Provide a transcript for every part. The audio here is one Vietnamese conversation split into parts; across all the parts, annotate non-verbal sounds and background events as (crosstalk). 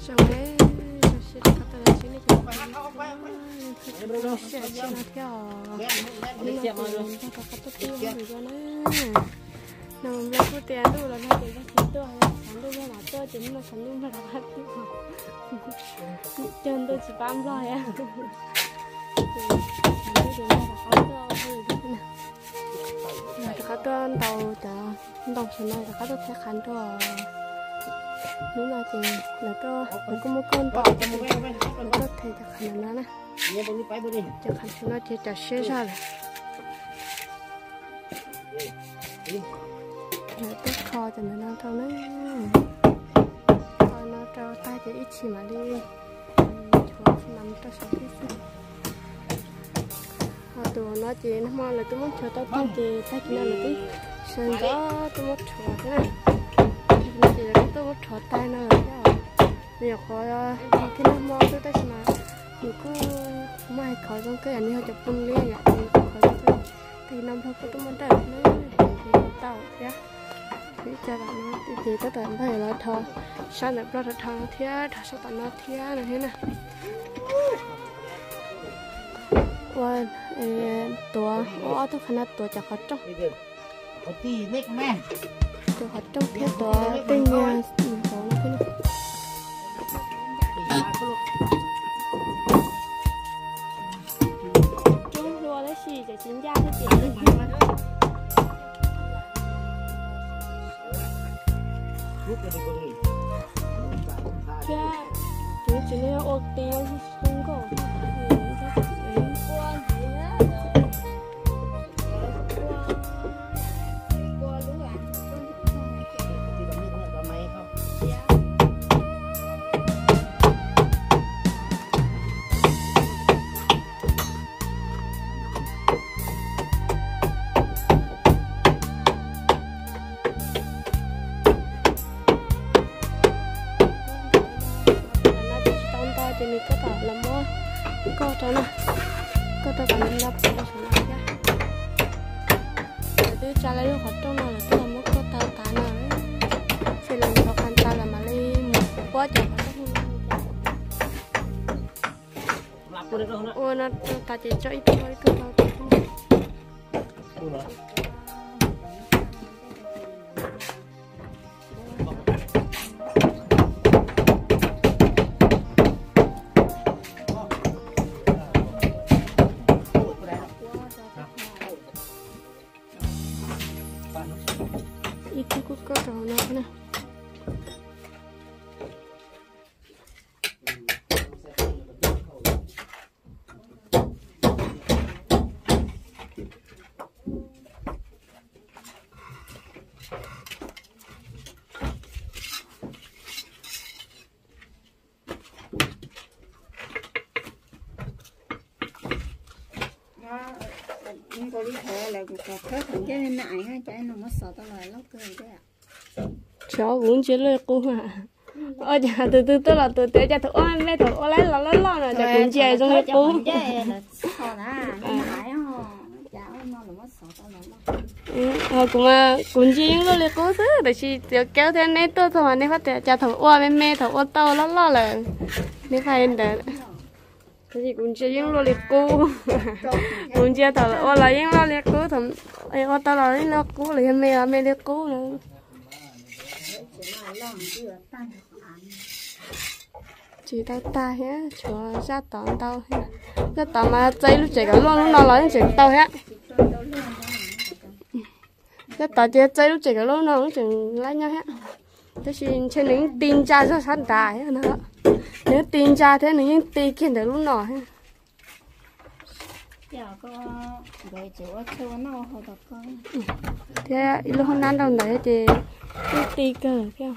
sẽ chỉ sẽ sẽ mà tiền ta cắt cắt tiêu rồi cho nó nằm lấy cái tiền đâu là nó tiền cái tiền đâu sản đâu là tôi chỉ mà sản đâu là cắt tiêu chân tôi chỉ bám rồi á là là đầu đó đầu sản này là cắt tiêu theo khăn thôi nếu mà thì là có là có một con tàu là có thể cho khăn nó nè cho khăn cho nó thì trả xe ra rồi là tốt kho cho nó nó thôi nó kho nó cho tay thì ít chỉ mà đi. Cho nằm cho sáu cái gì họ tụi nó chỉ nó mong là tôi muốn cho tao tay thì tay kia là tí sơn đó tôi muốn cho thế này 또 졌다는 내가 거야 이태는 뭐 뜻하지만 그거 정말 거정 그 아니 하자 뿐이 아니 거정 그 대남 벽도 또 뭔데 tàu thế bây giờ là nó thì thì tất cả phải là thờ sao lại bắt thờ thế thờ sao tận nó thế này thế này qua tua ô tôi phải là tua chặt hết trong ตีเล็กแม่ 그 걱정 태도 땡이야 Yeah, chỉ chỉ nên ổn định là không có. Tôi trả lúc hoạt trong nào là tôi làm mất có tao cá nào sẽ làm khó khăn ta là mà lấy một quá cô không đó ôi nó ta chỉ cho ít thôi thôi thôi cháu cũng chỉ là cô mà ôi chà, từ từ tôi là từ từ cho thằng ôi mẹ thằng ôi, lấy lò lấy lò nè chà cũng chơi trong cái cô ờ cũng mà cũng chỉ những lúc cô thứ để chỉ tiểu kéo theo nên tôi thôi mà nên phát cho thằng ôi mẹ mẹ thằng ôi tao lấy lò là nên phải để cái gì cũng chỉ những lúc cô cũng chỉ thằng ôi là những lúc cô thằng ôi tao là những lúc cô là mẹ là mẹ cô nữa. Chỉ là chưa tao ta hết cho ra tao tao hết ra tao mà chơi lúc chơi cái luôn lúc nào nói chuyện tao hết ra tao chơi chơi lúc chơi cái lúc nào cũng chuyện lấy nhau hết thế thì trên những tin cha cho sát đại hết nữa nếu tin cha thế nên những tin kia được lúc nó họ tập con. Thế lúc hôm nay đâu đấy thì cơ kia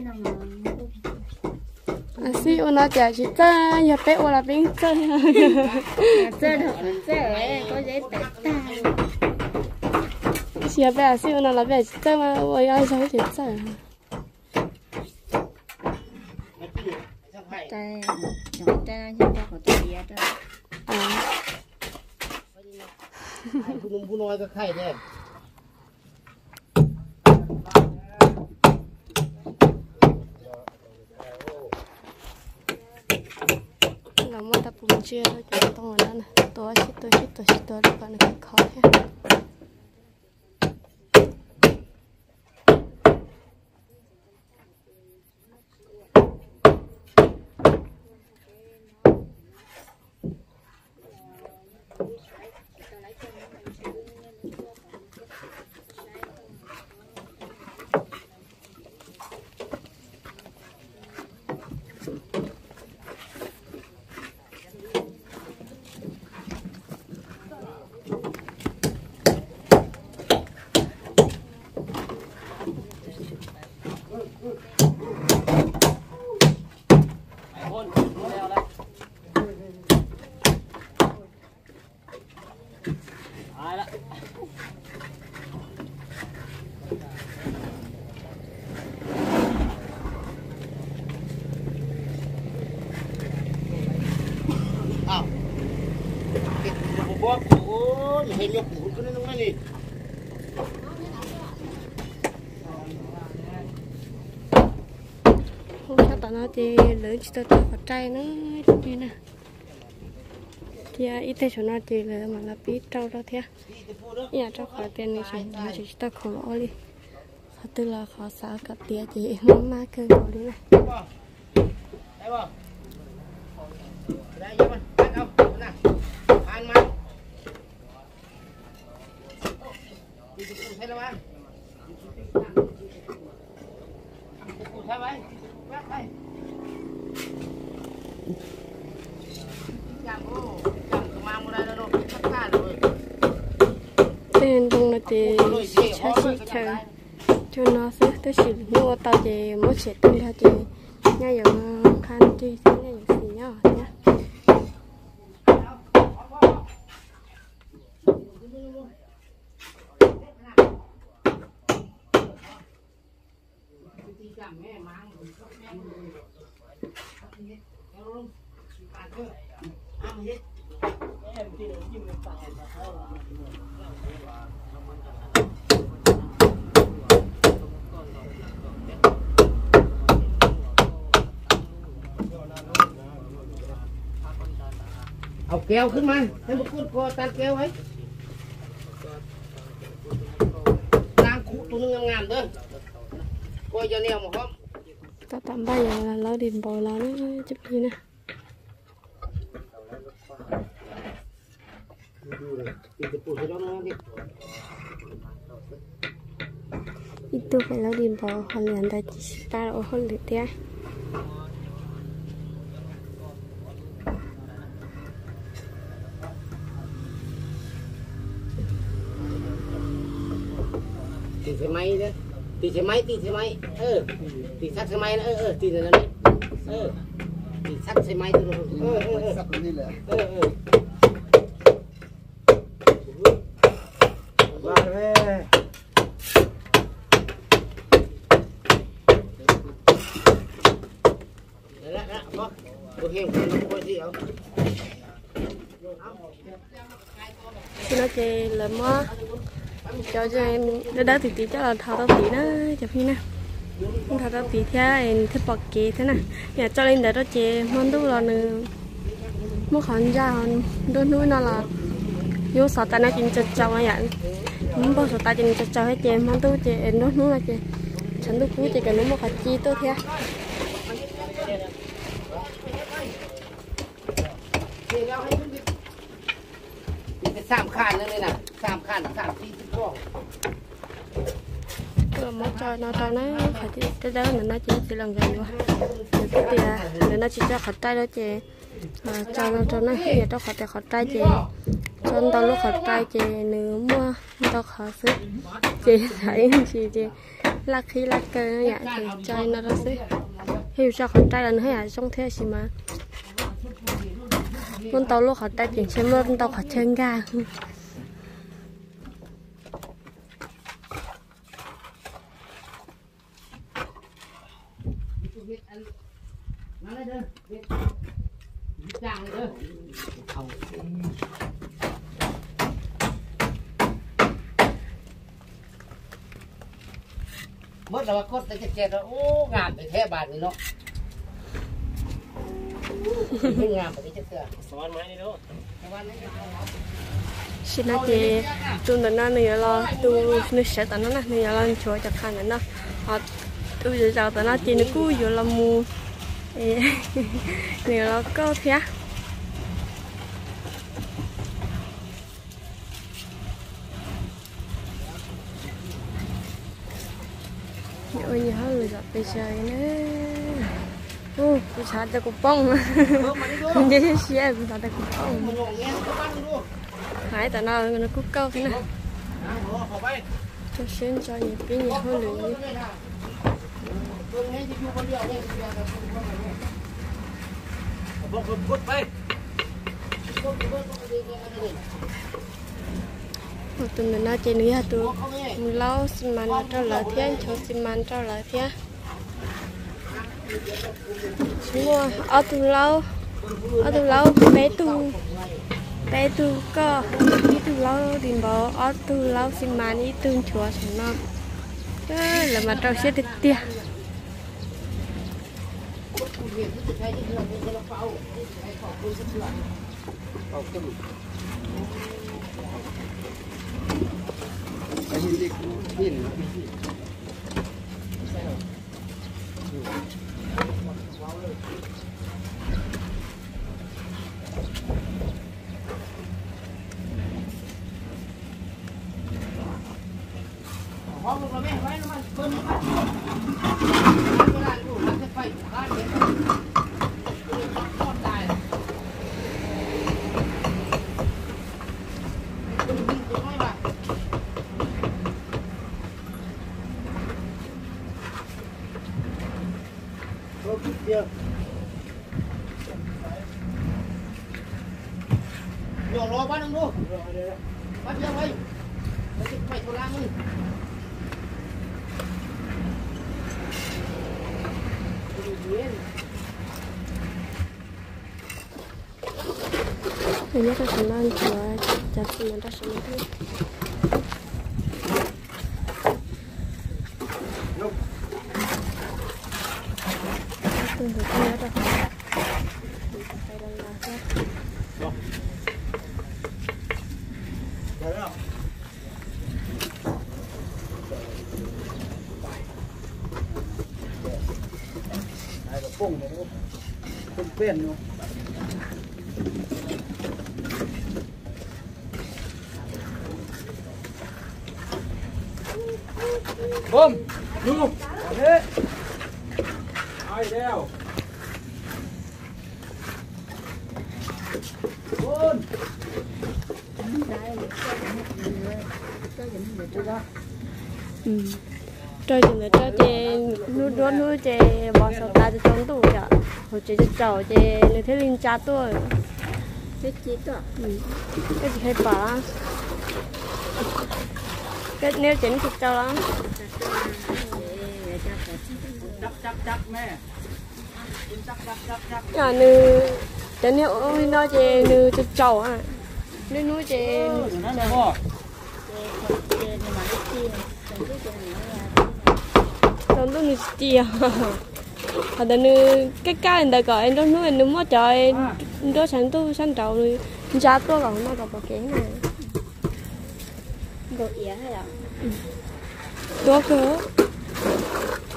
nào mà à si ô nó chả chỉ chơi giờ bé ô là bên chơi chơi thật chơi có giấy tệ ta chỉ bé si ô nó là bé chơi mà ô yêu sao chỉ chơi tay một tay chỉ cho một tay bé thôi ai cũng muốn nói cái khay đấy là mua tập bún chia thôi chúng tôi là tôi chỉ tôi chỉ tôi chỉ tôi là cái khó thì lớn chỉ tôi có trai nữa như nè thì à, ít thế chỗ nó thì là mà là biết trâu đó thế. Nhà trâu khỏi tiền này chỉ là chỉ tôi khổ lỗ đi. Họ tư là khó xả cả tiền thì chị, má cơ đi này. Đây không? Đây giúp anh, ăn không? Nè. Ăn mà. Đi chụp cụ thấy đâu ăn? Chụp cụ thấy mấy? Quét đây. Chạm ô, chạm cái mang vào đây đâu, tất cả rồi tên đông là thì cha chị chờ cho nó sẽ tới chỉ mua tao thì mỗi chỉ tên theo thì nhà dùng khăn thì sẽ nhà dùng xì nhỏ nhá. เอาแก้วขึ้นมาให้มันขึ้นคอตัดแก้วไว้ล้างคุตัวนึงงามๆเด้อก็จะเนี่ยมาพร้อม tao tạm bây giờ là lo điện bò là nó chụp gì nè ตีตะปูใส่รถนะดิ ít tôi phải lo điện bò họ liền ta chỉ ta ở hơn được thế ตีใส่ไม้ itu kalau di bawah hol yang tadi sekitar hol itu ya thì xe máy đó thì xe máy thì xe máy. Ừ thì sắt xe máy đó ừ ờ, ờ, thì là nó ừ thì sắt xe là mơ cho cho em đó đó thì tí, cho là thao tao tí đó cho phi nè không thao tao tí thế, em thích bọc kì thế nè nhà dạ, cho lên để đó chè, món đâu là nữa mua khẩn ra đôi núi nó là vô sợ ta nó chín chật chồng ấy ạ dạ. muốn bao sợ ta chín chật chồng hết chè, món đâu chè, em đôi núi là chè. Chẳng đâu cú chè cái nó một hạt chi tôi thế Hãy subscribe cho kênh Ghiền Mì Gõ Để không bỏ lỡ những video hấp dẫn สามขานนั่นเลยนะสามขานสามสี่สิบพวก rồi mất cho nó cho nó phải chỉ cái đó là nó chỉ chỉ lần gần quá rồi cái tiền rồi nó chỉ cho khỏi tay đó chị à, cho nó cho nó hiện cho khỏi tay khỏi tay chị cho nó lúc khỏi tay chị nữa mua tao khỏi sức chị thấy chị chị lắc khí lắc cơ nó vậy thì cho nó đó sức hiểu cho khỏi tay là nó hay trong thế gì mà muốn tao lúc khỏi tay chị xem muốn tao khỏi chân ga Mất là cốt tới chết chết rồi, ô ngàn cái thế bàn này nó. Cái ngàm của cái chất thừa. สวรรค์ไม้นี่ดู xin nói chị tôi là nó này là tôi nó sẽ tao nó này là chúa chặt khăn nó họ tôi giờ giàu tao nó chị nó cứ giờ là mù này là có thế ôi nhớ bây giờ nữa ô tôi xả cho cục bông mình chỉ xe mình xả cho cục bông Một ngọn nghe bông, bắn luôn. hải tại nào nó cứ thế này cho xin cho những cái nhiều hơn nữa bông nghe thì bay một tuần nữa nó trên nữa tôi tụi mình lâu xin man cho lỡ thế cho xin man cho lỡ thiên mua ở tụi lâu ở tụi lâu bé tu bé tu có đi tụi lâu đình bảo ở tụi lâu xin man đi tương chúa xin nó là mà trâu sẽ được tiền Thank you. หินเด็กหิน Nhỏ lo bắt không đâu. Bắt chưa mày. Mày chụp mày thua lang đi. Thứ nhất là chúng nó chùa chặt xin man cho xong nó tôi được nhớ rồi phải đăng là thế đây luôn. bơm du thế ai đeo Phun. chơi chừng là chơi chè nuôi nuôi nuôi chè hồi chè cho chậu chè nếu thế linh cha tôi. Cái đó ừ. Cái gì hay bỏ cái nếu nó thịt trâu lắm. Chắc chắc chắc mẹ chắc chắc chắc chắc à nữ chè nếu ôi nó chè nữ cho chậu à nếu nuôi chè nó là bò nhưng mà chẳng biết cái này trong lúc nữ chia họ đã nữ cái cái người ta gọi em đó nữ đó sản tu sản trậu rồi cha tôi còn nó còn bỏ kén này. Đồ ỉa hay là? Tốt cơ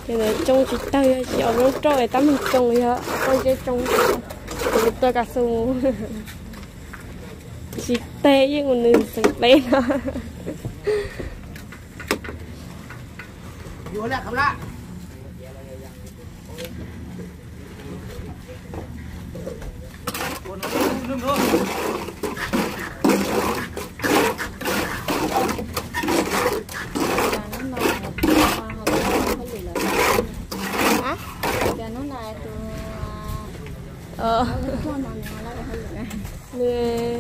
cái này trông chỉ tay chỉ ở trong trâu này tắm mình hả con chơi trồng thì tôi cả su (laughs) chỉ tê với một nửa sừng tê nó Vô lại không lạ. cuốn nó lưng thôi là nó mà hoa học không bị lợi á cái nó này từ ờ nó con mà nó là hơi lợi nè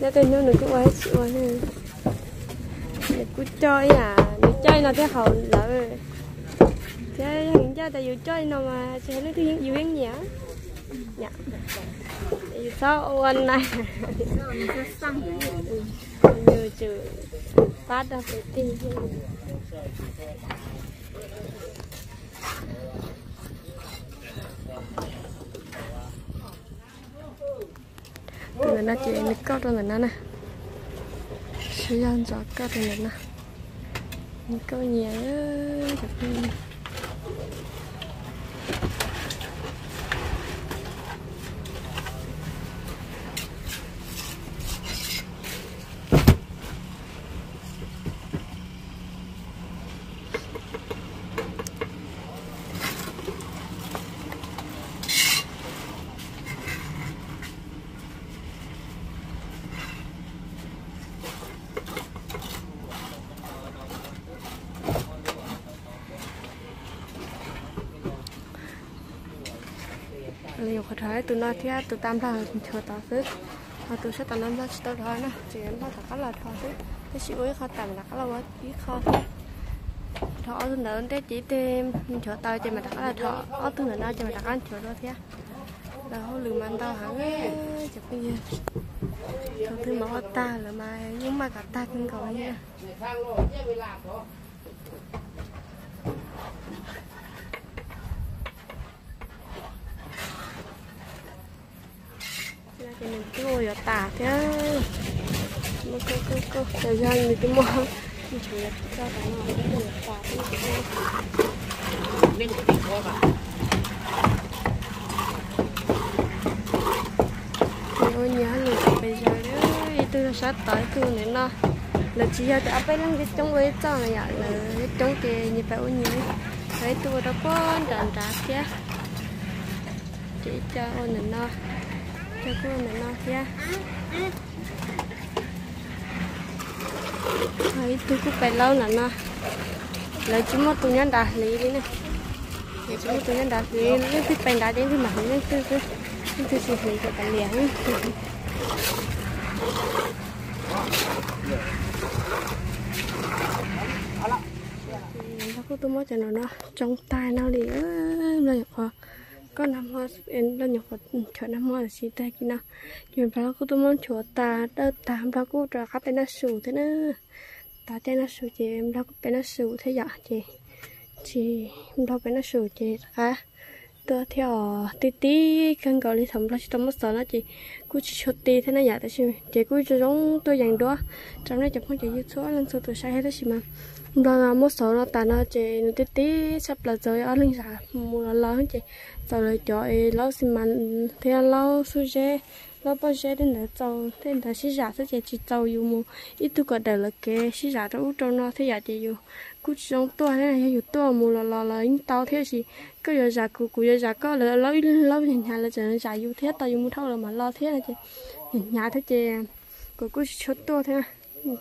nếu tôi nhau nữa cũng quay chịu nè nè cứ chơi à nè chơi nó thế hậu lỡ chơi thằng cha tại vì chơi nào mà chơi nó thứ gì biến nhỉ nhỉ sao ôn này. Nhiều chữ. Phát ra cái tin. Người na chị em có cho người nè. Sử dụng cho các người na có nhiều tụi nó thì tụi tam là chờ tao chứ họ tụi sẽ tao năm ra tao thôi nè. Chị em bắt thật là thôi chứ. Cái chị ấy khó tầm là cái là quá chỉ khó thôi thọ tụi nó để chỉ thêm chờ tao chị mà đặt là thọ ở từ nó chị mà đặt ăn chờ đó thế là họ lừa mà tao hẳn chụp cái gì. Thôi thứ mà ta là mà nhưng mà cả ta cũng có như thì mình cứ ngồi tả thế. Mà cô cô cô. Thời gian thì cái mò mình chủ yếu cho cái nào để ngồi tả thế nên cái khó mà. Ôi nhớ luôn bây giờ đấy. Tôi sát tới cứ này nó là chỉ là áp bên cái trong ấy cho là là cái như vậy ôi nhớ thấy tôi đó có đàn trả kia. Chỉ cho ôi này nó cho cô này nó nha. Thấy tôi cũng phải lâu là nó lấy chúng một tụi nhân đạt lý đi nè lấy chúng một tụi nhân đạt lý. Lấy cái bánh đá đến cái mặt lấy cái cái cái cái từ từ cái liền nó có tôi mới cho nó nó trong tay nó đi ơi là nhập có năm hoa em đang nhập chỗ năm hoa là gì ta kia nó nhưng mà có tôi muốn chỗ ta đỡ tám đó cũng cho các bên nó thế nữa ta tên nó chị em đâu có bên nó thế dạ chị chị em đâu bên nó chị à tôi theo tí tí cần gọi đi thầm là chỉ mất sợ nó chị cứ chỉ cho tí thế này dạ tại sao chị cứ cho giống tôi dành đó trong này chụp không chị youtube lên số tôi sai hết đó chị mà đó là một số nó tàn nó chị nó tí tí, sắp là rồi ở linh giả mua nó lo hết chị. Sau rồi cho ấy lâu xin mà thì lâu su chế lâu bao dê đến để trâu đến là xí giả thế chị trâu yêu mua ít tôi có đời là cái xí giả đó trâu nó, thế giả chị yêu cứ trong tua, thế này yêu tua mua là là là in tàu thế gì cứ giờ giả cứ cứ giờ giả có là lâu lâu nhà là chẳng giả yêu thế tao yêu mua thâu là mà lo thế là chị. Nhà thế chị cứ cứ chốt tua thế à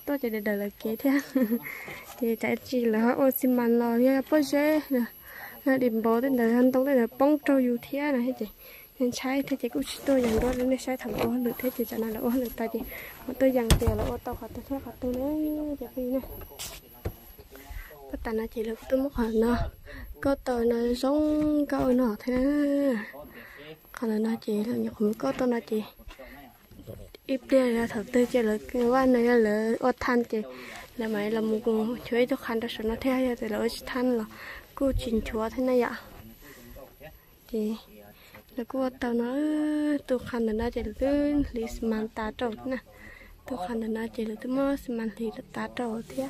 tôi chỉ để đợi là kế thế thì tại chỉ là ô xin mà lo ya bố dễ là điểm bò đến đời anh tông đến là bông trâu dù thế này hết chị. Nên sai thế chị cũng tôi dành đó nên sai thằng ô lực thế chị trả nên là ô lực tại chị. Mà tôi dành tiền là ô tàu khỏi tôi khỏi tôi lấy chị phi nè có tài là chị là tôi mất hỏi nó. Có tờ nó giống câu nó thế. Còn là nó chị là nhục mới có tờ nó chị ít đây là thật tư chơi là cái quan này là ô than chị là mày là một con chuối cho khăn cho nó theo thì là ô than là cô chỉnh chúa thế này ạ. Thì là cô tao nó tôi khăn là nó chỉ là cứ lý man ta trộn nè tôi khăn là nó chỉ là tôi mơ man thì là ta trộn thế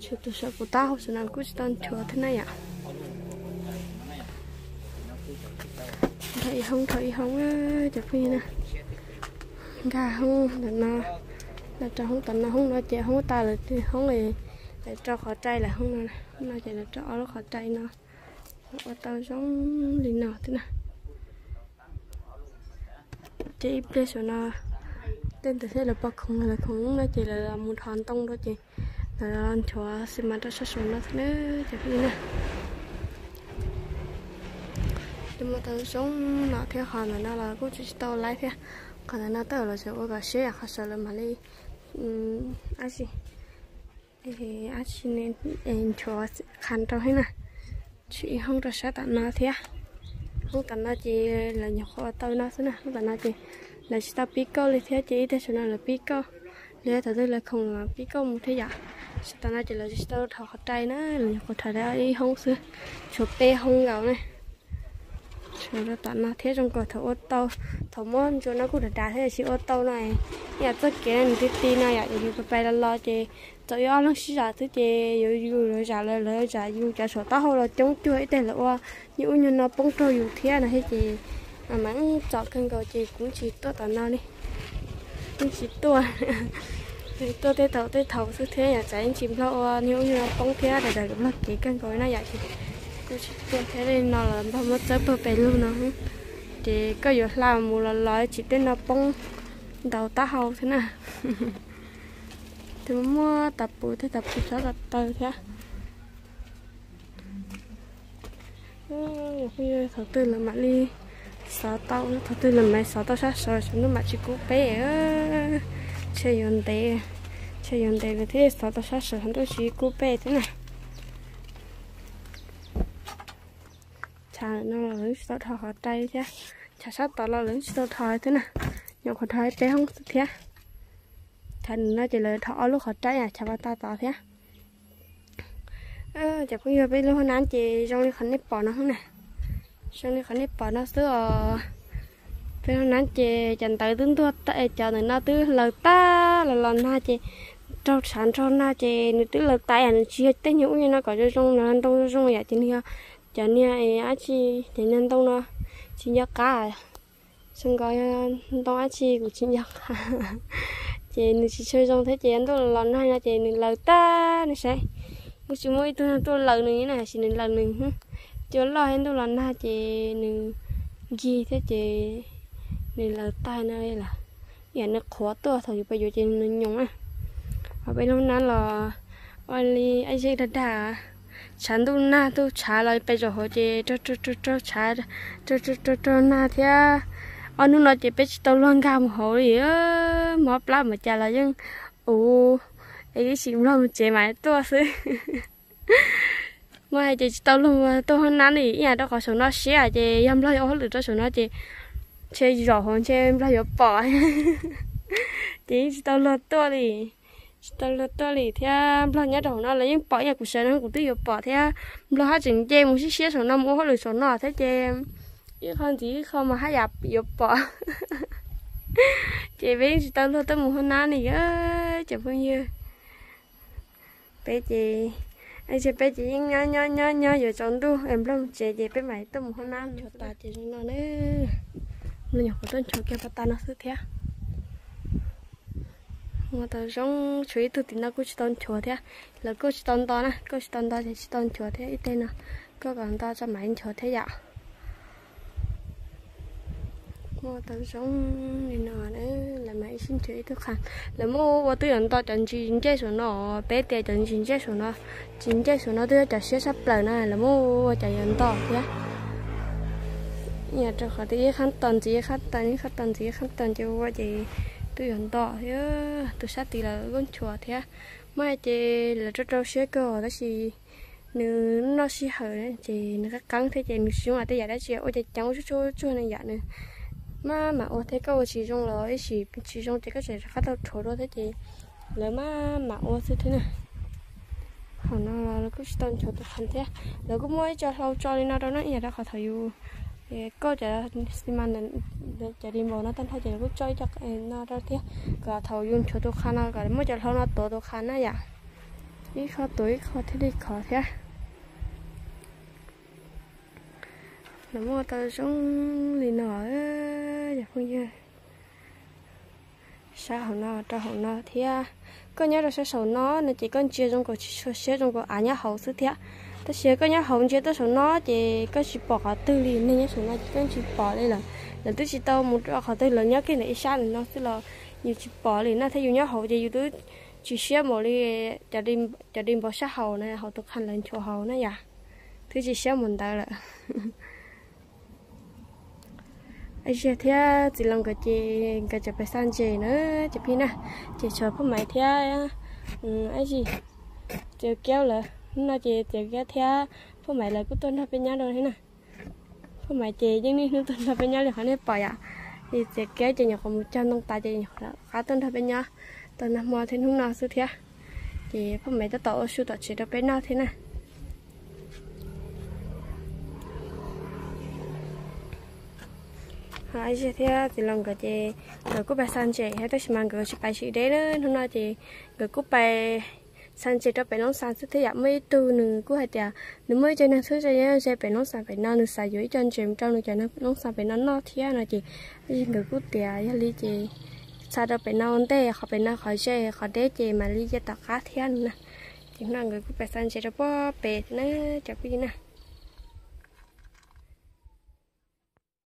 chứ tôi sợ của tao sẽ làm cứ tao chúa thế này ạ. Thấy không thấy không ờ, chụp như nè gà không là nó là cho không tận nó không nó chạy không ta là không này để cho khó chay là không nó nó chỉ là cho nó khó chay nó. Ở tao giống lì nào thế nào. Chị bây số nó. Tên từ thế là bắc không là không nó chỉ là một hòn tông đó chị. Là ăn cho xin mà cho số nó thế nữa chỉ biết này nhưng mà tao giống nó theo hòn là nó là cũng chỉ tao lấy theo còn là nó là sẽ có xe gì khăn hết chị sẽ tận nó thế không tận nó chỉ là nhập kho tao nó thế nè không tận nó chỉ là chỉ tao pico thế chị thế cho nó là pico lấy thật là không là pico một thế giả sẽ tận nó chỉ là chỉ tao thọ trái nữa là nhập kho thọ đó không xưa chụp pe không gạo này rồi đó tận nó thế trong cột thầu ô tô. Thầu môn cho nó cũng được đá thế chỉ ô tô này. Nhà tất cả những cái tin này vậy thì phải là lo chứ tôi yêu nó xí trả thứ chứ yêu yêu rồi trả lời lời trả yêu trả sổ tao hồi là chống chuối tên là qua như như nó bông trâu yêu thế này hết chị mà mắng chọn cân cầu chị cũng chỉ tôi tận nó đi. Cũng chỉ tôi (laughs) thì tôi tới thầu tới thầu thứ thế, nhà chạy chìm lo như như nó bông thế để để là kỹ cân cầu nó vậy thì tôi thế này nó là bao mất chấp bờ bể luôn nó thì có giờ làm mù lần lại chỉ tên là bông đầu ta hậu thế nào. Thì mua tập bụi thì tập bụi sẽ tập từ thế. Bây thầu tư là mặt đi. Sáu tao thầu tư là mày sáu tao sát sờ chúng nó mặt chỉ cú bé chơi yon tệ chơi yon tệ là thế, sáu tao sát sờ chúng nó chỉ cú bé thế này chả nó là lớn sao thò họ tay thế, chả sát tao là lớn sao thò thế nè nhậu họ thò bé không thế thành nó chỉ là thọ lúc họ trái à chả bao ta tao thế À, chả có nhiều bây lúc nán chị trong đi khẩn nếp bỏ nó không nè trong đi khẩn nếp bỏ nó sữa bây hôm nán chị chẳng tới tướng thua tại chờ này nó tứ lời ta là lần na chị trâu sản trâu na chị nữ tứ lời tay anh chia tế nhũ như nó có cho trong nó ăn trong trong nhà chị nha cho nên ấy á chị nhân nên tông nó chị nhắc cả à? xong có tông á chị của chị nhắc. (laughs) Chị nữ chị chơi trong thế chị anh tôi lần hai là chị nữ lời ta này sẽ một chị mỗi tôi tôi lần này như này chị nữ lần này chưa lo anh tôi lần hai chị nữ ghi thế chị nữ lời ta này là nhà nó khó tôi thôi bây giờ chị nữ nhung à ở bên chán đâu na đâu chả lại bây giờ họ chơi cho cho cho cho chả cho cho cho cho na thế anh nó nói bây giờ tao luôn cam họ gì á mà plá mà trả lại nhưng ồ ấy chị lo mà chị mày tôi xí mà tao luôn mà hơn nãy này nhà đó có số nó xí à chơi em lo ở lửa số nó chơi chơi rõ hơn chơi em lo bỏ chỉ tao lo tôi đi tôi lo tôi lì theo lo nhớ đầu nó là những bỏ nhà của sơn nó cũng tự bỏ theo lo hát chừng chơi một xíu số nó mua hết rồi số nó thế chơi chứ không chỉ không mà hát dập dục bỏ. Chị biết chị tao lo tới một hôm nay này á chả bao như. Bé chị anh chị bé chị nhớ nhớ nhớ nhớ giờ chọn tu em luôn chị chị bé mày tới một hôm nay cho ta chị nó nữa nó nhỏ có tôi cho kia ta nó thứ thế mà tao giống chuối từ tin nó cứ chỉ chùa thế là cứ chỉ tôn to nè cũng tao to thì chỉ chùa thế ít tên nè cứ còn to cho mấy chùa thế dạ mà tao giống thì nọ đấy là mấy xin chuối tôi khăn là mua và tôi nhận to chân chín chế số nó bé tè chân chín chế số nó chín chế số nó tôi chả xếp sắp lời này là mua chả nhận to thế nhà cho họ thì khăn tuần gì khăn tuần khăn tuần gì khăn tuần chưa qua gì tôi nhận đỏ thế. Tôi sát thì là con chùa thế. Mai chị là cho trâu xé cơ, đó chị. Nữ nó xí hở đấy, chị nó cắt cắn thế chị nữ xuống mà tôi giải đó chị. Ôi, chị chẳng chút chút chút này giải nữa mà mà ô, thế câu chị trong ấy, chị chị trong chị có thể phát là thổi đó thế chị. Là mà mà ô, thế thế này. Họ nó là cứ tận chỗ tôi khăn thế. Rồi cũng mua cho lâu cho lên nó đó nó nhà đó khỏi thấy có chả xem anh này chả đi bộ nó tan thôi chả lúc chơi chắc nó ra thế cả thầu dùng cho tôi khăn nó cả mỗi chả lâu nó tổ tôi khăn nó vậy ít khó tuổi, khó thế đi, khó thế. Nó mua tao xuống lì nọ dạ không như sao hậu nó cho hậu nó thế có nhớ là sẽ sầu nó nên chỉ cần chia trong cổ chỉ chia trong cổ à nhá hậu sự thế ta sẽ có nhá hậu chế ta sầu nó thì có chỉ bỏ tư liền nên nhớ số nó có chỉ bỏ đây là là tôi chỉ tao một họ tư là nhớ cái này sao nó, tức là nhiều chỉ bỏ liền nó thấy nhiều nhá hậu thì nhiều tôi chỉ xé một đi cho đi cho đi bỏ sát hậu này, hậu thực hành lên chỗ hậu này à. dạ thứ chỉ xé một tay là ai sẽ thế chỉ làm cái chị cái chụp cái sang chị nữa chụp pin nè. Chị chụp có máy thế ai ừ, gì chụp kéo là nó chị chị kéo thế có mai là cứ tuân theo bên nhau rồi thế nè có mai chị nhưng đi nó tuân theo bên nhau thì họ nên bỏ à. Thì chị kéo chị nhỏ còn một trăm đồng tài chị nhỏ là khá tuân theo bên nhau. Tuân theo mò thế không nào sư thế thì có mai đã tổ sư tổ chỉ được bên nào thế nào hai chị thế thì lòng cái chị, rồi cũng bài san chị hay tới xem mang cái chị bài chị đấy nữa hôm nay thì người cũng bài san chị cho phải nông sản sức thế giảm mấy tu nữa cũng hay tiệt nếu mới chơi năng thứ chơi nhá chơi phải nông sản phải non được xài dưới chân chìm trong được cho nó nông sản phải nó no thế là chị người cũng tiệt hay lý chị sao đâu phải non tê họ phải nó khỏi chơi khỏi đế chị mà lý cho tất cả thiên nè chính là người cũng phải san chị cho bó bể nữa chả cái gì nè